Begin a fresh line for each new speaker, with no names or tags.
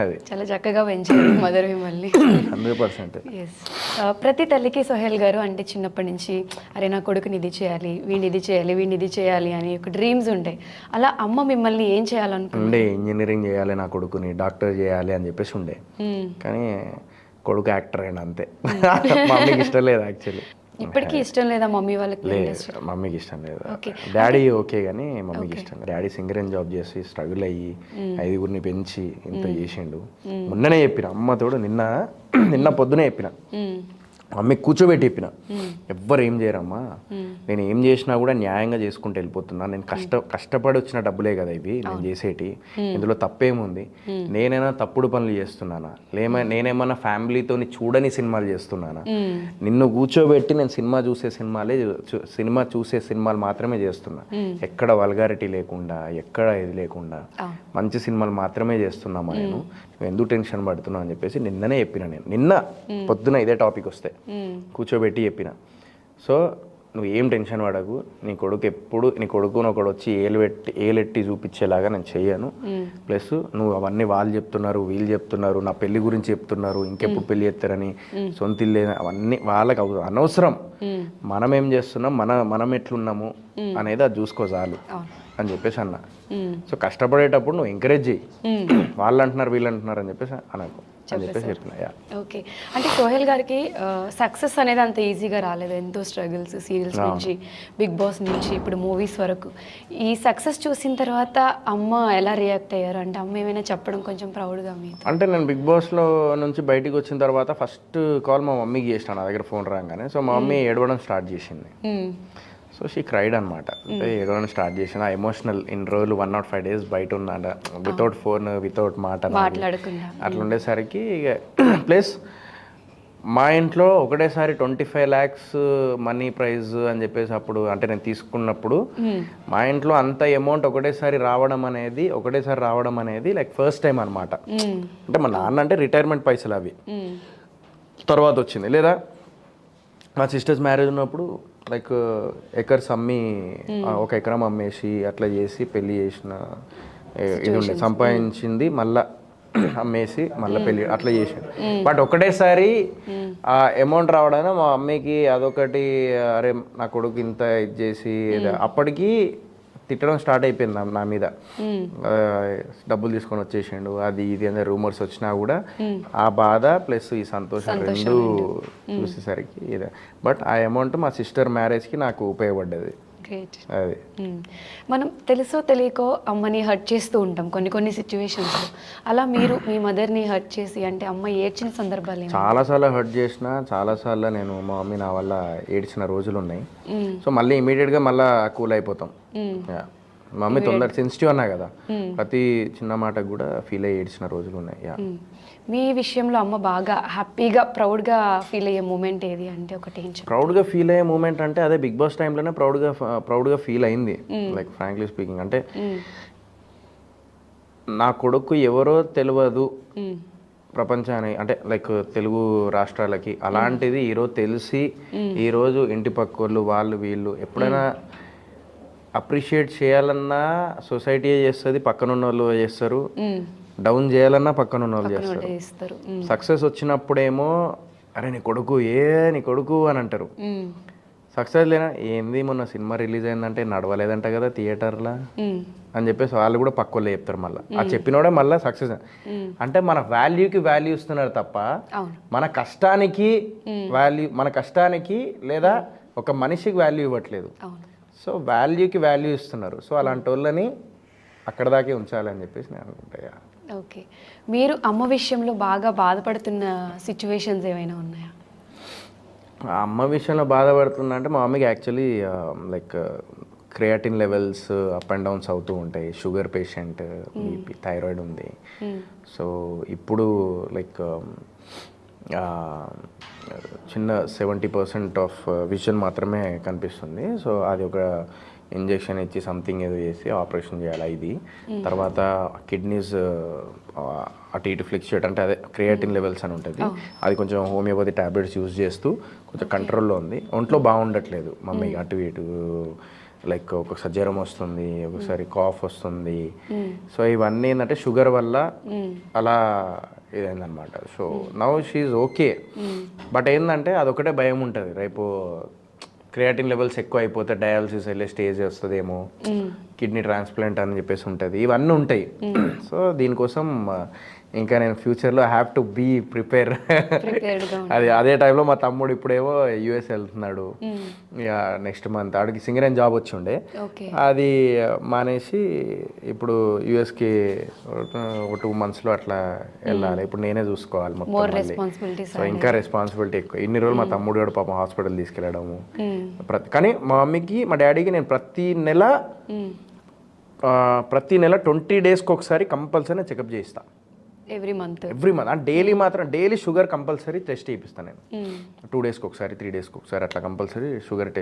అది.
చాలా చక్కగా పెంచారు మదర్ మిమ్మల్ని.
Hundred percent.
ప్రతి తల్లికి సోహెల్ గారు అంటే చిన్నప్పటి నుంచి అరే నా కొడుకుని ఇది చేయాలి వీడిని ఇది చేయాలి వీడిని ఇది చేయాలి అని ఒక డ్రీమ్స్ ఉంటాయి. అలా అమ్మ మిమ్మల్ని ఏం చేయాలనుకుంటుంది
ఉండే ఇంజనీరింగ్ చేయాలి నా కొడుకుని డాక్టర్ చేయాలి అని చెప్పేసి ఉండే. కానీ కొడుకు యాక్టర్ అయినా అంతే. మమ్మీకి ఇష్టం లేదు యాక్చువల్లీ
ఇప్పటికీ ఇష్టం లేదా మమ్మీ వాళ్ళకి
లేదు మమ్మీకి ఇష్టం లేదు. డాడీ ఓకే కానీ మమ్మీకి ఇష్టం లేదు. డాడీ సింగర్ అని జాబ్ చేసి స్ట్రగుల్ అయ్యి ఐదుగురిని పెంచి ఇంత చేసిండు. మొన్ననే చెప్పిన అమ్మతోడు నిన్న నిన్న పొద్దునే చెప్పిన. మమ్మీ కూర్చోబెట్టి చెప్పిన. ఎవ్వరు ఏం చేయరమ్మా? నేను ఏం చేసినా కూడా న్యాయంగా చేసుకుంటూ వెళ్ళిపోతున్నా. నేను కష్ట కష్టపడి వచ్చిన డబ్బులే కదా ఇవి నేను చేసేటి. ఇందులో తప్పేముంది? నేనైనా తప్పుడు పనులు చేస్తున్నానా? లేమ నేనేమన్నా ఫ్యామిలీతో చూడని సినిమాలు చేస్తున్నానా? నిన్ను కూర్చోబెట్టి నేను సినిమా చూసే సినిమాలే సినిమా చూసే సినిమాలు మాత్రమే చేస్తున్నా. ఎక్కడ వల్గారిటీ లేకుండా ఎక్కడ ఇది లేకుండా మంచి సినిమాలు మాత్రమే చేస్తున్నామా నేను? ఎందుకు టెన్షన్ పడుతున్నావు అని చెప్పేసి నిన్ననే చెప్పిన నేను. నిన్న పొద్దున ఇదే టాపిక్ వస్తే. కూర్చోబెట్టి చెప్పిన. సో నువ్వు ఏం టెన్షన్ పడకు నీ కొడుకు ఎప్పుడు నీ కొడుకుని ఒకడు వచ్చి ఏలు పెట్టి ఏలెట్టి చూపించేలాగా నేను చెయ్యను ప్లస్ నువ్వు అవన్నీ వాళ్ళు చెప్తున్నారు వీళ్ళు చెప్తున్నారు నా పెళ్ళి గురించి చెప్తున్నారు ఇంకెప్పుడు పెళ్ళి చేస్తారని సొంత ఇల్లు అవన్నీ వాళ్ళకి అవ- అనవసరం. మనం ఏం చేస్తున్నాం మన మనం ఎట్లున్నాము అనేది అది చూసుకో చాలు అని చెప్పేసి అన్న. సో కష్టపడేటప్పుడు నువ్వు ఎంకరేజ్ చేయి. వాళ్ళు అంటున్నారు వీళ్ళు అంటున్నారు అని చెప్పేసి అనకు. అని చెప్పేసి చెప్పిన యా
ఓకే. అంటే సోహెల్ గారికి సక్సెస్ అనేది అంత ఈజీగా రాలేదు ఎంతో స్ట్రగుల్స్ సీరియల్స్ నుంచి బిగ్ బాస్ నుంచి ఇప్పుడు మూవీస్ వరకు. ఈ సక్సెస్ చూసిన తర్వాత అమ్మ ఎలా రియాక్ట్ అయ్యారు? అంటే అమ్మ ఏమైనా చెప్పడం కొంచెం ప్రౌడ్గా మీ
అంటే నేను బిగ్ బాస్లో నుంచి బయటికి వచ్చిన తర్వాత ఫస్ట్ కాల్ మా మమ్మీకి చేసిన నా దగ్గర ఫోన్ రాగానే. సో మా మమ్మీ ఏడవడం స్టార్ట్ చేసింది. సో షీ క్రైడ్ అనమాట అంటే ఏడవడం స్టార్ట్ చేసిన ఎమోషనల్ ఇన్ని రోజులు వన్ నాట్ ఫైవ్ డేస్ బయట ఉన్నాడ వితౌట్ ఫోన్ వితౌట్ మాట.
మాట్లాడకుండా.
అట్లా ఉండేసరికి ఇక ప్లస్ మా ఇంట్లో ఒకటేసారి twenty five lakhs money prize అని చెప్పేసి అప్పుడు అంటే నేను తీసుకున్నప్పుడు మా ఇంట్లో అంత అమౌంట్ ఒకటేసారి రావడం అనేది ఒకటేసారి రావడం అనేది లైక్ ఫస్ట్ టైం అనమాట అంటే మా నాన్న అంటే రిటైర్మెంట్ పైసలు అవి. తర్వాత వచ్చింది. లేదా? మా సిస్టర్స్ మ్యారేజ్ ఉన్నప్పుడు లైక్ ఎకర్స్ అమ్మి ఆ, ఒక ఎకరం అమ్మేసి అట్లా చేసి పెళ్ళి చేసిన ఇది ఉండే సంపాదించింది మళ్ళా అమ్మేసి మళ్ళీ పెళ్ళి అట్లా చేసాడు. బట్ ఒకటేసారి ఆ అమౌంట్ రావడానికి మా మమ్మీకి అదొకటి అరే నా కొడుకు ఇంత ఇది చేసి అప్పటికి తిట్టడం స్టార్ట్ అయిపోయింది నా- మీద. డబ్బులు తీసుకొని వచ్చేసిండు. అది ఇది అనే రూమర్స్ వచ్చినా కూడా ఆ బాధ ప్లస్ ఈ సంతోషం రెండు చూసేసరికి ఇదే. బట్ ఆ అమౌంట్ మా సిస్టర్ మ్యారేజ్కి నాకు ఉపయోగపడ్డది.
గ్రేట్
అది.
మనం తెలుసో తెలియకో అమ్మని హర్ట్ చేస్తూ ఉంటాం కొన్ని కొన్ని సిచ్యువేషన్స్లో అలా మీరు మీ మదర్ని హర్ట్ చేసి అంటే అమ్మ ఏడ్చిన సందర్భాలు
చాలాసార్లు హర్ట్ చేసిన చాలాసార్లు నేను మా మమ్మీ నా వల్ల ఏడ్చిన రోజులు ఉన్నాయి. సో మళ్ళీ ఇమీడియట్గా మళ్ళీ కూల్ అయిపోతాం. Yeah. మా మమ్మీ తొందర సెన్సిటివ్ అన్నా కదా. ప్రతి చిన్న మాటకు కూడా ఫీల్ అయ్యి ఏడ్చిన రోజులు ఉన్నాయి యా
మీ విషయంలో అమ్మ బాగా హ్యాపీగా ప్రౌడ్గా ఫీల్ అయ్యే మూమెంట్ ఏది అంటే ఒకటి
ప్రౌడ్గా ఫీల్ అయ్యే మూమెంట్ అంటే అదే బిగ్ బాస్ టైంలోనే ప్రౌడ్గా ప్రౌడ్గా ఫీల్ అయింది. లైక్ ఫ్రాంక్లీ స్పీకింగ్ అంటే నా కొడుకు ఎవరో తెలియదు ప్రపంచాన్ని అంటే లైక్ తెలుగు రాష్ట్రాలకి. అలాంటిది ఈరోజు తెలిసి ఈరోజు ఇంటి పక్కోళ్ళు వాళ్ళు వీళ్ళు ఎప్పుడైనా అప్రిషియేట్ చేయాలన్నా సొసైటీ చేస్తుంది పక్కన ఉన్న వాళ్ళు చేస్తారు డౌన్ చేయాలన్నా పక్కన ఉన్న వాళ్ళు చేస్తారు. సక్సెస్ వచ్చినప్పుడేమో అరే నీ కొడుకు ఏ నీ కొడుకు అని అంటారు. సక్సెస్ లేనా? ఏంది మొన్న సినిమా రిలీజ్ అయిందంటే నడవలేదంట కదా థియేటర్లో అని చెప్పేసి వాళ్ళు కూడా పక్కోళ్ళు చెప్తారు మళ్ళీ. ఆ చెప్పినోడే మళ్ళీ సక్సెస్. అంటే మన వాల్యూకి వాల్యూ ఇస్తున్నారు తప్ప మన కష్టానికి వాల్యూ మన కష్టానికి లేదా ఒక మనిషికి వాల్యూ ఇవ్వట్లేదు. సో వాల్యూకి వాల్యూ ఇస్తున్నారు. సో అలాంటి వాళ్ళని అక్కడ దాకే ఉంచాలని చెప్పేసి నేను అనుకుంటా
ఓకే. మీరు అమ్మ విషయంలో బాగా బాధపడుతున్న సిచ్యువేషన్స్ ఏమైనా ఉన్నాయా?
అమ్మ విషయంలో బాధపడుతున్నా అంటే మా మమ్మీకి actually like creatine levels up and downs అవుతూ ఉంటాయి. షుగర్ పేషెంట్ బీపీ థైరాయిడ్ ఉంది. సో ఇప్పుడు లైక్ చిన్న సెవెంటీ పర్సెంట్ ఆఫ్ విజన్ మాత్రమే కనిపిస్తుంది. సో అది ఒక ఇంజెక్షన్ ఇచ్చి సంథింగ్ ఏదో చేసి ఆపరేషన్ చేయాలి ఇది తర్వాత కిడ్నీస్ అటు ఇటు ఫ్లిక్చుయేట్ అంటే అదే క్రియేటిన్ లెవెల్స్ అని ఉంటుంది. అది కొంచెం హోమియోపతి టాబ్లెట్స్ యూజ్ చేస్తూ కొంచెం కంట్రోల్లో ఉంది. ఒంట్లో బాగుండట్లేదు మమ్మీ అటు ఇటు. లైక్ ఒకసారి జ్వరం వస్తుంది ఒకసారి కాఫ్ వస్తుంది. సో ఇవన్నీ ఏంటంటే షుగర్ వల్ల అలా ఇదైందనమాట so now she okay. But ఏంటంటే అదొకటే భయం ఉంటుంది. రేపు క్రియాటిన్ లెవెల్స్ ఎక్కువ అయిపోతే డయాలసిస్ వెళ్ళే స్టేజ్ వస్తుందేమో కిడ్నీ ట్రాన్స్ప్లాంట్ అని చెప్పేసి ఉంటుంది. ఇవన్నీ ఉంటాయి. సో దీనికోసం ఇంకా నేను ఫ్యూచర్లో హ్యావ్ టు బీ ప్రిపేర్ అది అదే టైంలో మా తమ్ముడు ఇప్పుడేమో యూఎస్ వెళ్తున్నాడు. నెక్స్ట్ మంత్ ఆడికి సింగరేన్ జాబ్ వచ్చి ఉండే అది మానేసి ఇప్పుడు యూఎస్కి ఒక టూ మంత్స్లో అట్లా వెళ్ళాలి. ఇప్పుడు నేనే చూసుకోవాలి మొత్తం సో ఇంకా రెస్పాన్సిబిలిటీ ఎక్కువ. ఇన్ని రోజులు మా తమ్ముడు కూడా పాపం హాస్పిటల్ తీసుకెళ్ళడము. కానీ మా మమ్మీకి మా డాడీకి నేను ప్రతి నెల ప్రతి నెల ట్వంటీ డేస్కి ఒకసారి కంపల్సరీ చెకప్ చేయిస్తా.
ఎవ్రీ మంత్
ఎవ్రీ మంత్ అంటే డైలీ మాత్రం డైలీ షుగర్ కంపల్సరీ టెస్ట్ చేయిస్తాను నేను. టూ డేస్కి ఒకసారి త్రీ డేస్కి ఒకసారి అట్లా కంపల్సరీ షుగర్ టెస్ట్